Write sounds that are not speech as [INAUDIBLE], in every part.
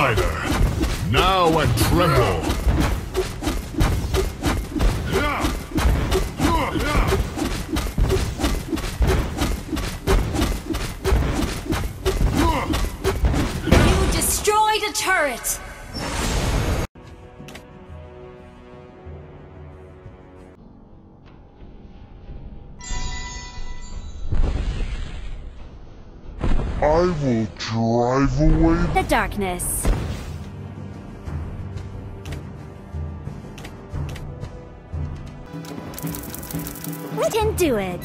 outsider. Now and tremble. You destroyed a turret! I will drive away The darkness. We can do it.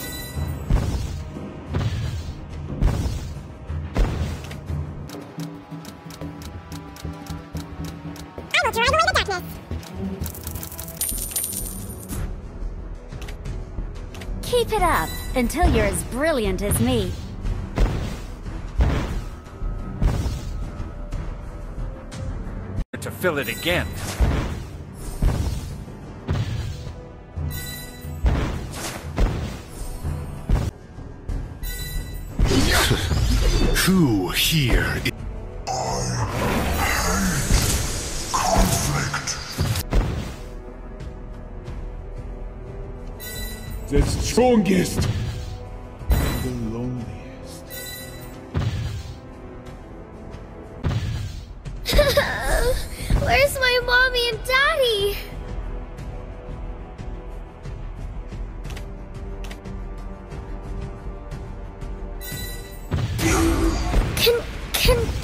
Keep it up until you're as brilliant as me. To fill it again. Who here is conflict. The strongest.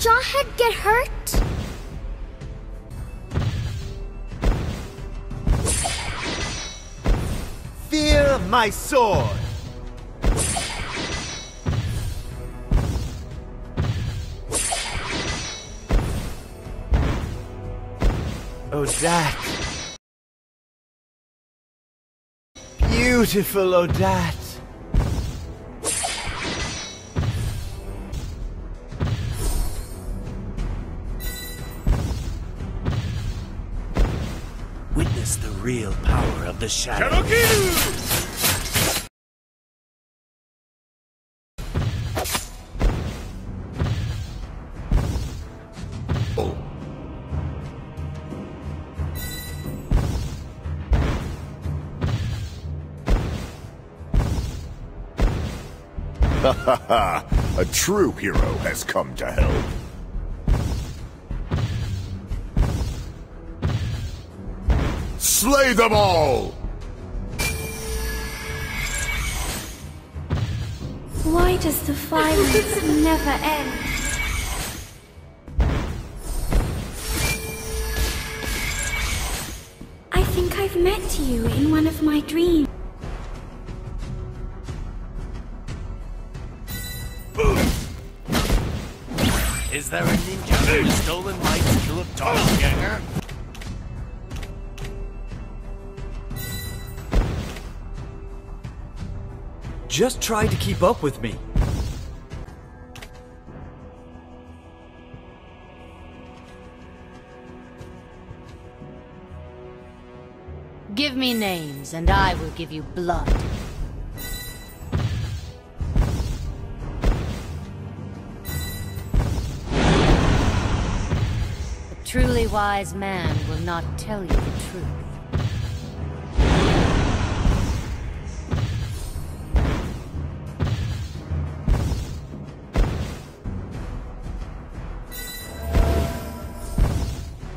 Jawhead get hurt? Fear my sword! Odette. Beautiful Odette. Witness the real power of the shadow. [LAUGHS] a true hero has come to help. Slay them all! Why does the violence never end? I think I've met you in one of my dreams. Is there a ninja who has stolen my skill of doppelganger? Just try to keep up with me. Give me names, and I will give you blood. A truly wise man will not tell you the truth.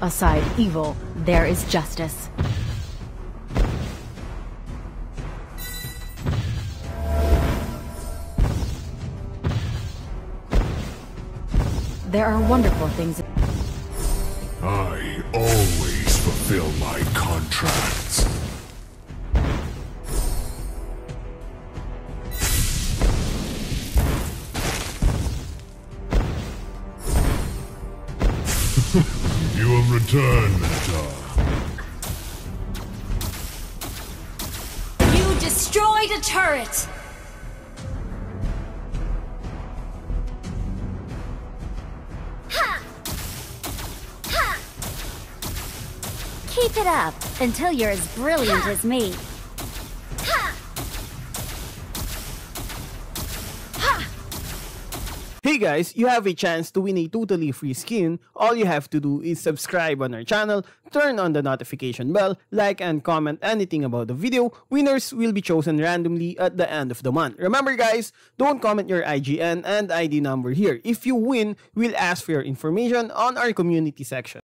Aside evil, there is justice. There are wonderful things. I always fulfill my contracts. You will return, You destroyed a turret! Keep it up until you're as brilliant as me. Hey guys, you have a chance to win a totally free skin. All you have to do is subscribe on our channel, turn on the notification bell, like and comment anything about the video. Winners will be chosen randomly at the end of the month. Remember guys, don't comment your IGN and ID number here. If you win, we'll ask for your information on our community section.